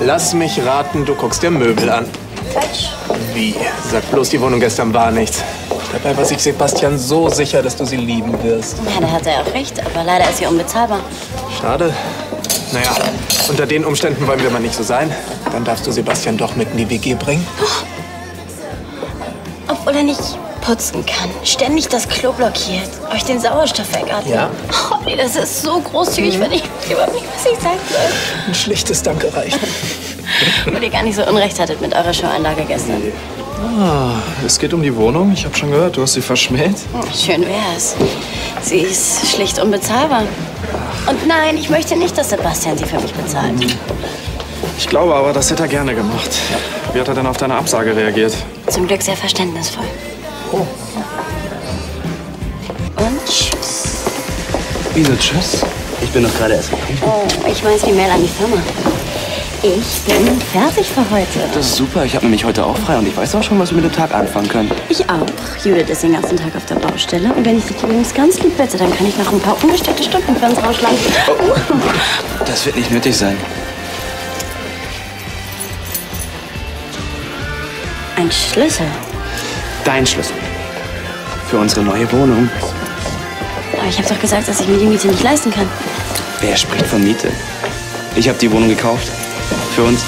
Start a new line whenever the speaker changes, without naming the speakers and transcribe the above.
Lass mich raten, du guckst dir Möbel an.
Falsch.
Wie? Sag bloß, die Wohnung gestern war nichts. Dabei war sich Sebastian so sicher, dass du sie lieben wirst.
Ja, da hat er auch recht, aber leider ist sie unbezahlbar.
Schade. Naja, unter den Umständen wollen wir mal nicht so sein. Dann darfst du Sebastian doch mit in die WG bringen.
Obwohl er nicht putzen kann. Ständig das Klo blockiert. Euch den Sauerstoff wegatmet.
Ja?
Oh, nee, das ist so großzügig, wenn ich überhaupt nicht, was ich sagen soll.
Ein schlichtes Danke reicht.
Weil ihr gar nicht so Unrecht hattet mit eurer Showanlage gestern.
Ah, es geht um die Wohnung. Ich habe schon gehört, du hast sie verschmäht.
Hm, Schön wär's. Sie ist schlicht unbezahlbar. Und nein, ich möchte nicht, dass Sebastian sie für mich bezahlt.
Ich glaube aber, das hätte er gerne gemacht. Wie hat er denn auf deine Absage reagiert?
Zum Glück sehr verständnisvoll.
Oh.
Und tschüss.
Wieso tschüss? Ich bin doch gerade erst gekommen.
Oh, ich weiß die Mail an die Firma. Ich bin fertig für heute.
Das ist super. Ich habe nämlich heute auch frei und ich weiß auch schon, was wir mit dem Tag anfangen können.
Ich auch. Judith ist den ganzen Tag auf der Baustelle. Und wenn ich dich übrigens ganz lieb bitte, dann kann ich noch ein paar ungestörte Stunden für uns rausschlagen.
Das wird nicht nötig sein.
Ein Schlüssel.
Dein Schlüssel. Für unsere neue Wohnung.
Aber ich habe doch gesagt, dass ich mir die Miete nicht leisten kann.
Wer spricht von Miete? Ich habe die Wohnung gekauft. Für uns.